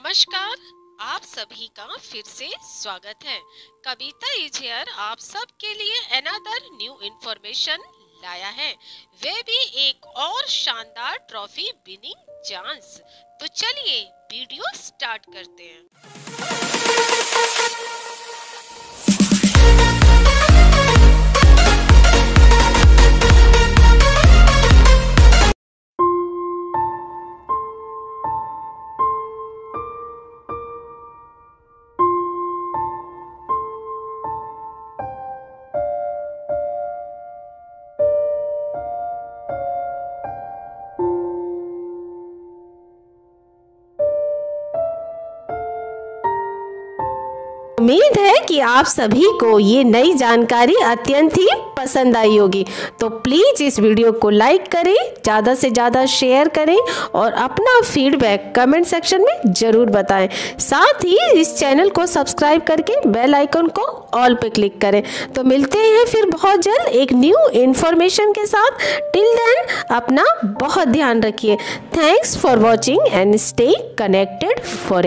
नमस्कार, आप सभी का फिर से स्वागत है। कविता इज़ हेयर आप सब के लिए अनदर न्यू इन्फॉर्मेशन लाया है। वे भी एक और शानदार ट्रॉफी विनिंग चांस तो चलिए वीडियो स्टार्ट करते हैं। उम्मीद है कि आप सभी को ये नई जानकारी अत्यंत ही पसंद आई होगी। तो प्लीज़ इस वीडियो को लाइक करें, ज़्यादा से ज़्यादा शेयर करें और अपना फीडबैक कमेंट सेक्शन में ज़रूर बताएँ। साथ ही इस चैनल को सब्सक्राइब करके बेल आइकन को ऑल पे क्लिक करें। तो मिलते हैं फिर बहुत जल्द एक न्यू इन्फॉर्मेशन के साथ। टिल देन अपना बहुत ध्यान रखिए। Thanks for watching and stay connected for